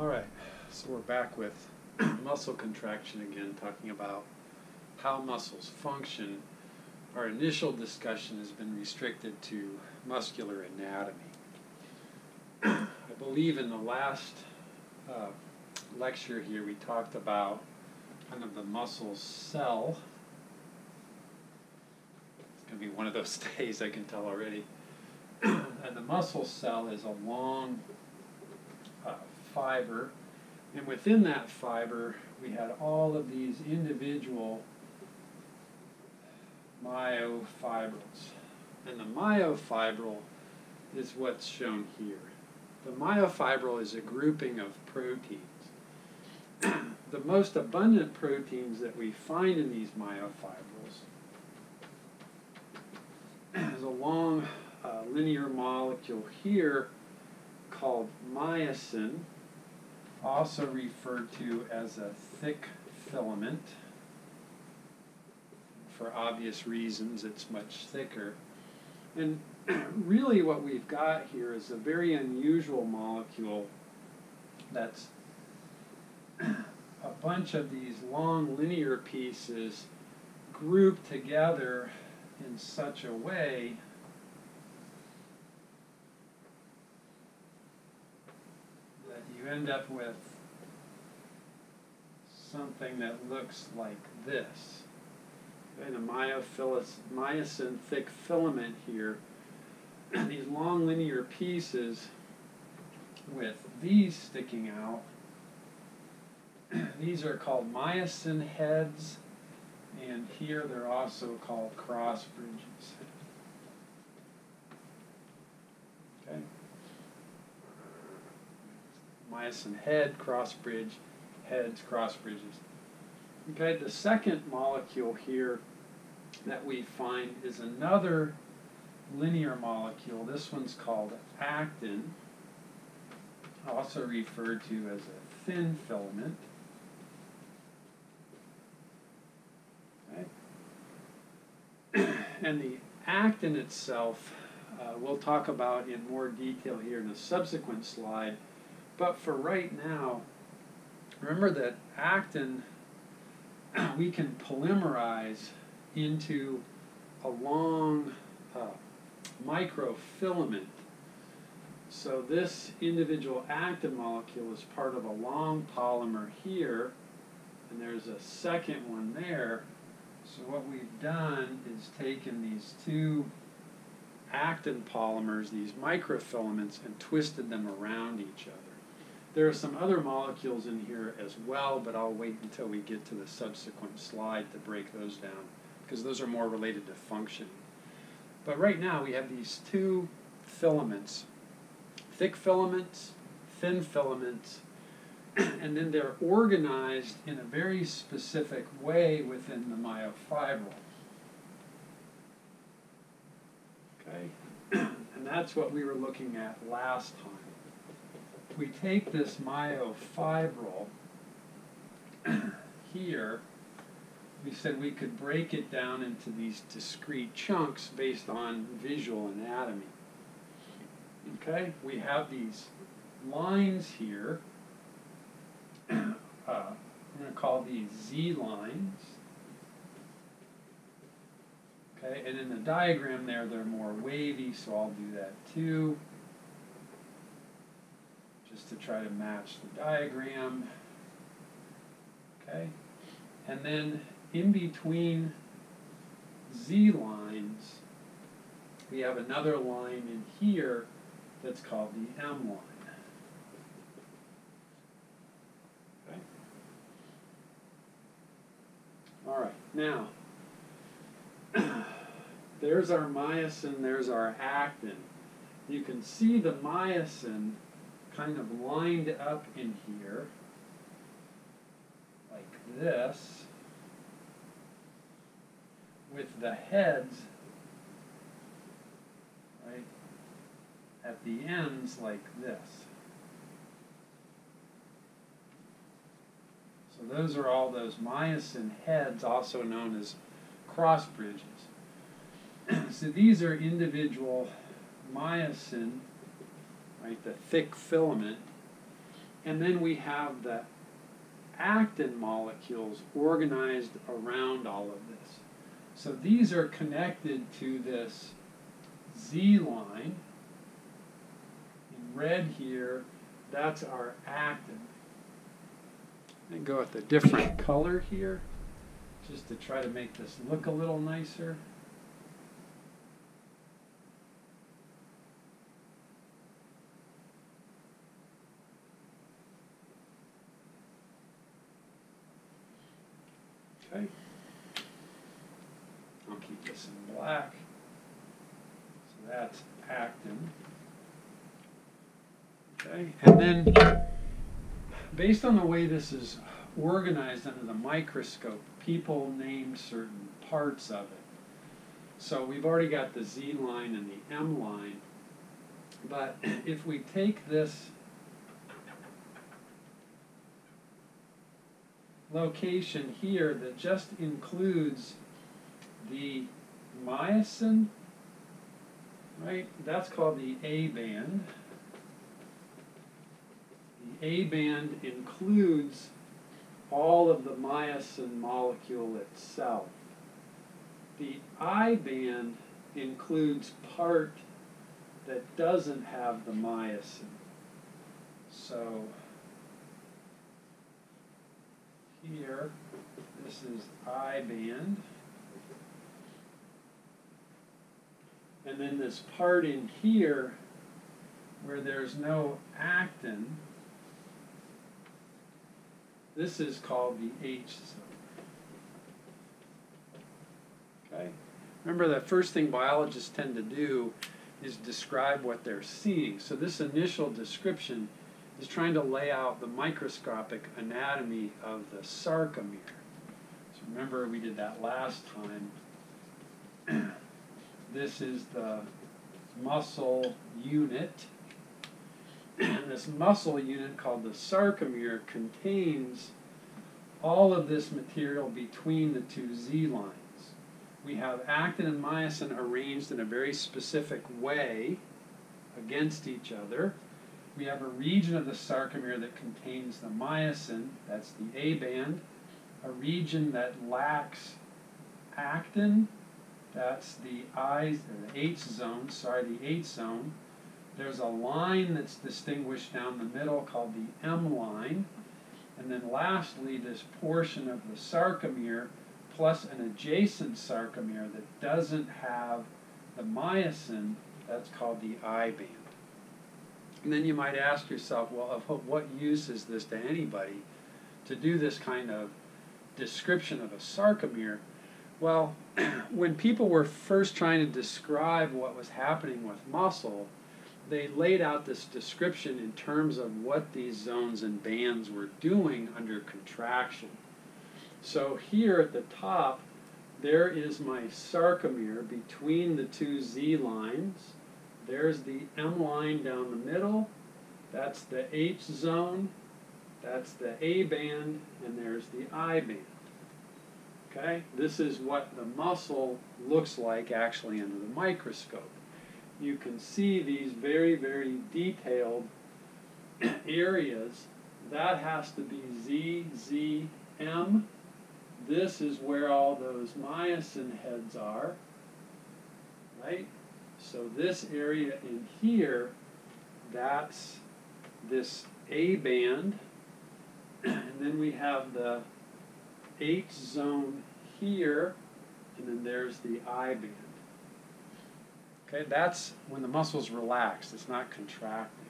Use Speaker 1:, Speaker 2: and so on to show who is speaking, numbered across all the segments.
Speaker 1: All right, so we're back with muscle contraction again, talking about how muscles function. Our initial discussion has been restricted to muscular anatomy. I believe in the last uh, lecture here we talked about kind of the muscle cell. It's going to be one of those days, I can tell already. and the muscle cell is a long fiber, and within that fiber we had all of these individual myofibrils. And the myofibril is what's shown here. The myofibril is a grouping of proteins. the most abundant proteins that we find in these myofibrils is a long uh, linear molecule here called myosin, also referred to as a thick filament. For obvious reasons, it's much thicker. And really what we've got here is a very unusual molecule that's a bunch of these long linear pieces grouped together in such a way that you end up with something that looks like this. And a myosin thick filament here, these long linear pieces with these sticking out. these are called myosin heads, and here they're also called cross bridges. Okay? Myosin head, cross bridge, heads, cross bridges. Okay, the second molecule here that we find is another linear molecule. This one's called actin, also referred to as a thin filament. And the actin itself, uh, we'll talk about in more detail here in a subsequent slide. But for right now, remember that actin we can polymerize into a long uh, microfilament. So this individual actin molecule is part of a long polymer here, and there's a second one there. So what we've done is taken these two actin polymers, these microfilaments, and twisted them around each other. There are some other molecules in here as well, but I'll wait until we get to the subsequent slide to break those down, because those are more related to function. But right now we have these two filaments, thick filaments, thin filaments, and then they're organized in a very specific way within the myofibril. Okay? and that's what we were looking at last time we take this myofibril here, we said we could break it down into these discrete chunks based on visual anatomy. Okay, we have these lines here. uh, I'm going to call these Z lines. Okay, and in the diagram there, they're more wavy, so I'll do that too just to try to match the diagram. Okay, and then in between Z lines, we have another line in here that's called the M line. Okay. All right, now, there's our myosin, there's our actin. You can see the myosin kind of lined up in here like this with the heads right at the ends like this. So those are all those myosin heads, also known as cross bridges. so these are individual myosin right, the thick filament And then we have the actin molecules organized around all of this. So these are connected to this Z line. In red here, that's our actin. And go with a different color here, just to try to make this look a little nicer. Okay. I'll keep this in black. So that's actin. Okay, and then based on the way this is organized under the microscope, people name certain parts of it. So we've already got the Z line and the M line. But if we take this location here that just includes the myosin, right? That's called the A band. The A band includes all of the myosin molecule itself. The I band includes part that doesn't have the myosin. So here, this is I band. And then this part in here where there's no actin, this is called the H zone. Okay? Remember the first thing biologists tend to do is describe what they're seeing. So this initial description is trying to lay out the microscopic anatomy of the sarcomere. So remember we did that last time. this is the muscle unit. And this muscle unit called the sarcomere contains all of this material between the two Z lines. We have actin and myosin arranged in a very specific way against each other. We have a region of the sarcomere that contains the myosin, that's the A band, a region that lacks actin, that's the I, the H zone, sorry, the H zone. There's a line that's distinguished down the middle called the M line. And then lastly, this portion of the sarcomere plus an adjacent sarcomere that doesn't have the myosin, that's called the I band. And then you might ask yourself, well, of what use is this to anybody to do this kind of description of a sarcomere? Well, when people were first trying to describe what was happening with muscle, they laid out this description in terms of what these zones and bands were doing under contraction. So here at the top, there is my sarcomere between the two Z lines. There's the M line down the middle. That's the H zone. That's the A band. And there's the I band. Okay? This is what the muscle looks like actually under the microscope. You can see these very, very detailed areas. That has to be Z, Z, M. This is where all those myosin heads are, right? So this area in here, that's this A band, and then we have the H zone here, and then there's the I band. Okay, that's when the muscle's relaxed, it's not contracting.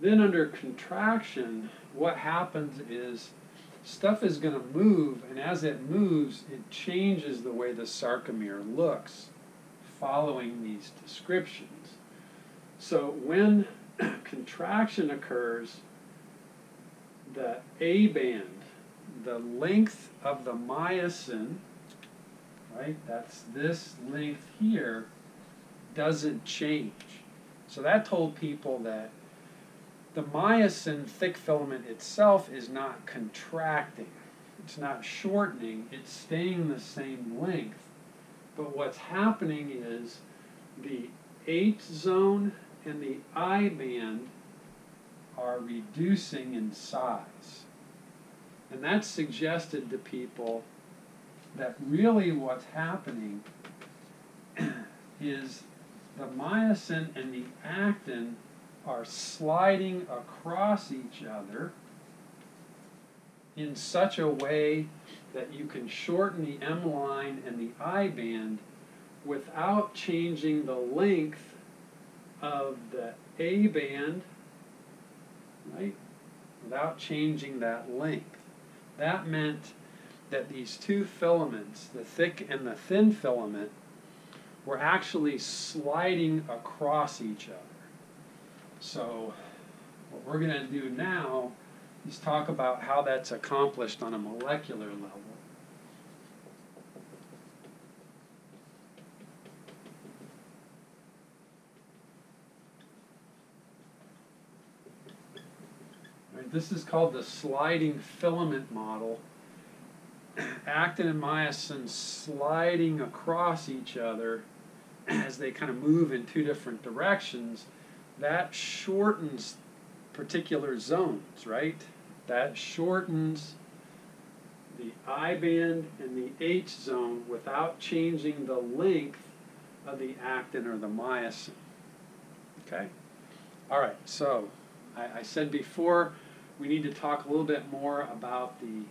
Speaker 1: Then under contraction, what happens is stuff is going to move, and as it moves, it changes the way the sarcomere looks following these descriptions. So when contraction occurs, the A band, the length of the myosin, right, that's this length here, doesn't change. So that told people that the myosin thick filament itself is not contracting. It's not shortening, it's staying the same length. But what's happening is the H zone and the I band are reducing in size. And that's suggested to people that really what's happening is the myosin and the actin are sliding across each other in such a way that you can shorten the M line and the I band without changing the length of the A band, right? Without changing that length. That meant that these two filaments, the thick and the thin filament, were actually sliding across each other. So what we're going to do now is talk about how that's accomplished on a molecular level. Right, this is called the sliding filament model. Actin and myosin sliding across each other as they kind of move in two different directions, that shortens particular zones, right? That shortens the I band and the H zone without changing the length of the actin or the myosin. Okay? All right, so I, I said before we need to talk a little bit more about the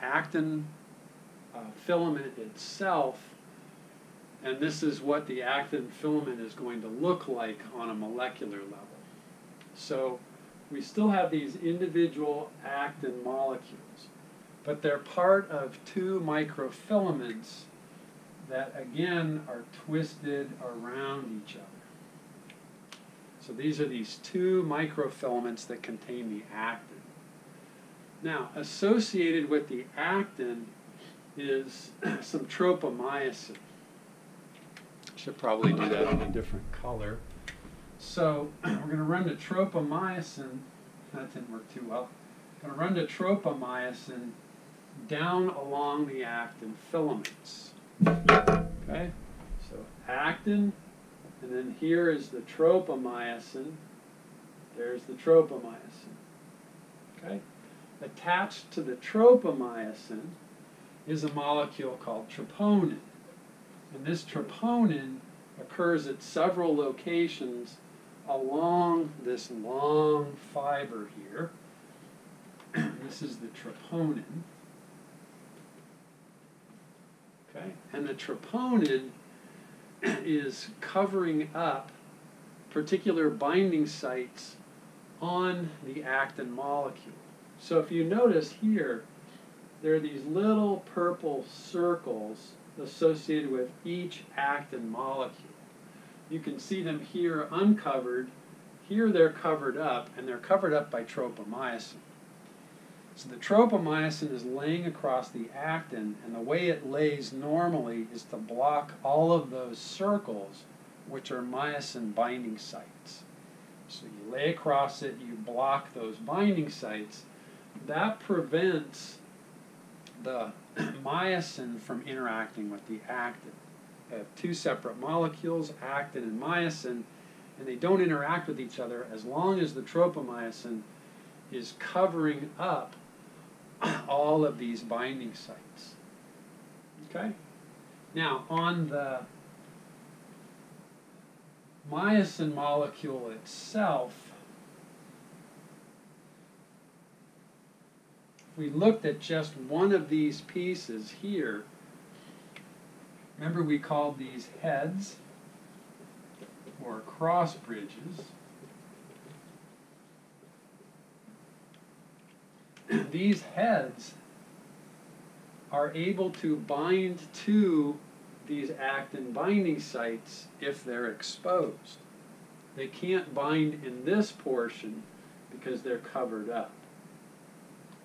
Speaker 1: actin uh, filament itself and this is what the actin filament is going to look like on a molecular level. So we still have these individual actin molecules, but they're part of two microfilaments that again are twisted around each other. So these are these two microfilaments that contain the actin. Now, associated with the actin is some tropomyosin. Should probably do that in a different color. So we're going to run to tropomyosin. That didn't work too well. Going to run to tropomyosin down along the actin filaments. Okay? So actin, and then here is the tropomyosin. There's the tropomyosin. Okay? Attached to the tropomyosin is a molecule called troponin. And this troponin occurs at several locations along this long fiber here. this is the troponin. Okay, and the troponin is covering up particular binding sites on the actin molecule. So if you notice here, there are these little purple circles associated with each actin molecule. You can see them here uncovered. Here they're covered up, and they're covered up by tropomyosin. So the tropomyosin is laying across the actin, and the way it lays normally is to block all of those circles, which are myosin binding sites. So you lay across it, you block those binding sites. That prevents the myosin from interacting with the actin. They have two separate molecules, actin and myosin, and they don't interact with each other as long as the tropomyosin is covering up all of these binding sites. Okay? Now, on the myosin molecule itself, we looked at just one of these pieces here, remember we called these heads or cross bridges. these heads are able to bind to these actin binding sites if they're exposed. They can't bind in this portion because they're covered up.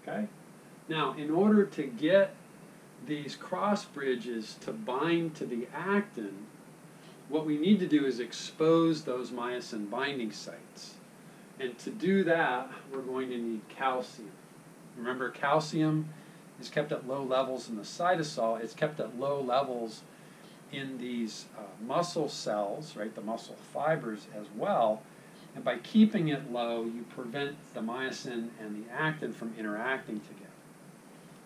Speaker 1: Okay? Now, in order to get these cross bridges to bind to the actin, what we need to do is expose those myosin binding sites. And to do that, we're going to need calcium. Remember, calcium is kept at low levels in the cytosol. It's kept at low levels in these uh, muscle cells, right, the muscle fibers as well. And by keeping it low, you prevent the myosin and the actin from interacting together.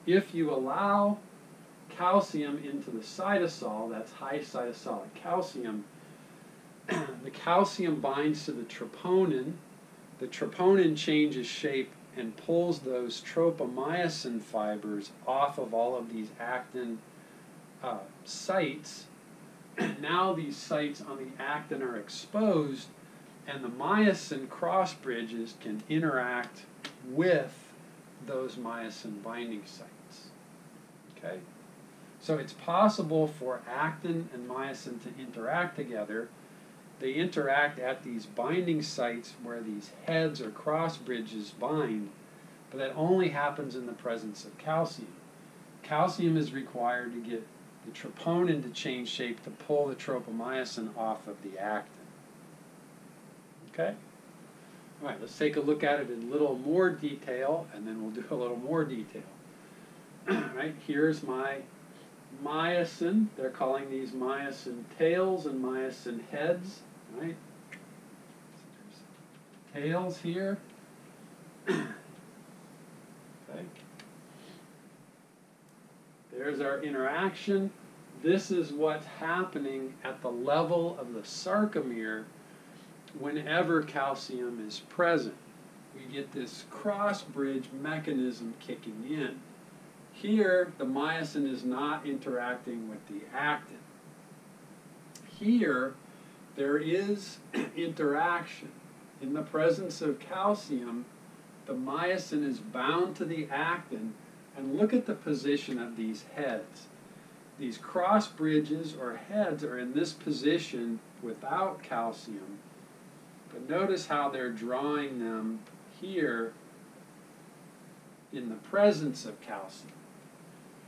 Speaker 1: If you allow calcium into the cytosol, that's high cytosolic calcium, the calcium binds to the troponin, the troponin changes shape and pulls those tropomyosin fibers off of all of these actin uh, sites. now these sites on the actin are exposed, and the myosin cross bridges can interact with those myosin binding sites. Okay? So it's possible for actin and myosin to interact together. They interact at these binding sites where these heads or cross bridges bind, but that only happens in the presence of calcium. Calcium is required to get the troponin to change shape to pull the tropomyosin off of the actin. Okay? All right, let's take a look at it in a little more detail, and then we'll do a little more detail. Right, here's my myosin. They're calling these myosin tails and myosin heads, right? Tails here. okay. There's our interaction. This is what's happening at the level of the sarcomere whenever calcium is present. We get this cross bridge mechanism kicking in. Here, the myosin is not interacting with the actin. Here, there is interaction. In the presence of calcium, the myosin is bound to the actin, and look at the position of these heads. These cross bridges or heads are in this position without calcium, but notice how they're drawing them here in the presence of calcium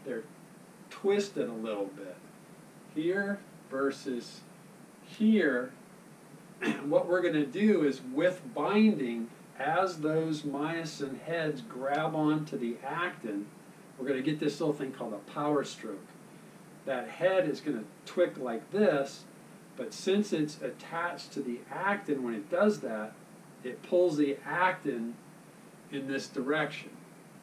Speaker 1: they're twisted a little bit. Here versus here, what we're going to do is with binding, as those myosin heads grab onto the actin, we're going to get this little thing called a power stroke. That head is going to twick like this, but since it's attached to the actin, when it does that, it pulls the actin in this direction.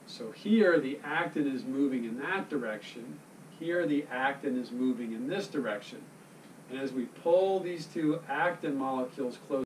Speaker 1: So here the actin is moving in that direction. Here the actin is moving in this direction. And as we pull these two actin molecules close